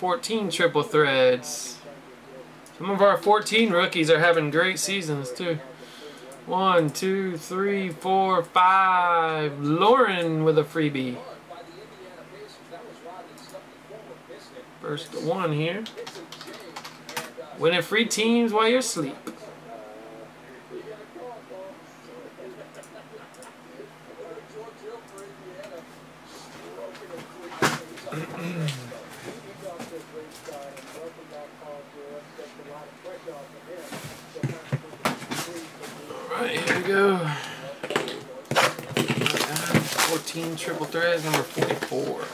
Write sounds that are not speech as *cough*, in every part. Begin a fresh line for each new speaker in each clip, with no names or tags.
14 triple threads. Some of our 14 rookies are having great seasons too. One, two, three, four, five. Lauren with a freebie. First one here. Winning free teams while you're asleep. *clears throat* Alright, here go. Uh, 14 triple threads, number 44.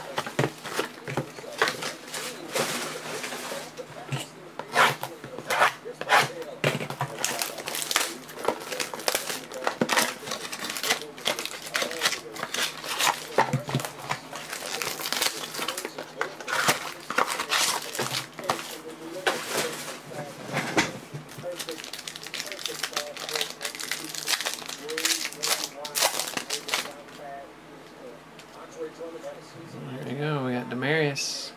There you go. We got Demarius.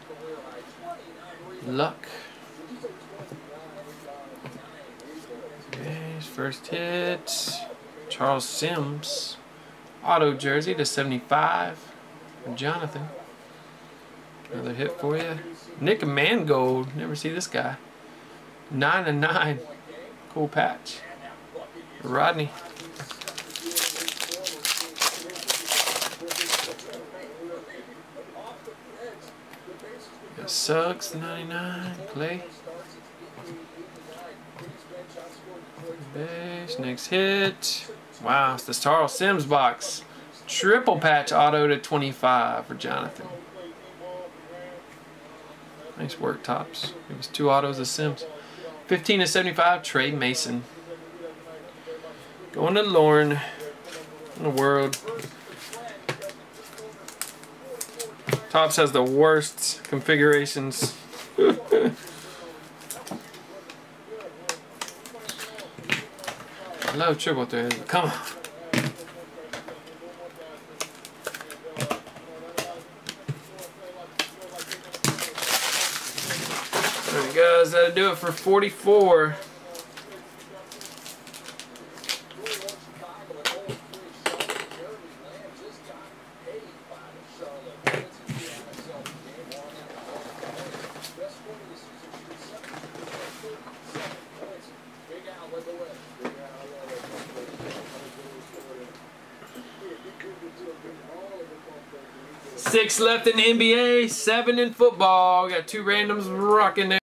Luck. First hit. Charles Sims. Auto jersey to 75 Jonathan. Another hit for you. Nick Mangold. Never see this guy. 9 and 9. Cool patch. Rodney. Suggs, 99. Play. Base. Next hit. Wow, it's the Charles Sims box. Triple patch auto to 25 for Jonathan. Nice work, Topps. It was two autos of Sims. 15 to 75, Tre Mason. Going to Lauren in the world. Topps has the worst configurations. I love triple threads. Come on. Alright guys, that'll do it for 44. Six left in the NBA, seven in football. Got two randoms rocking there.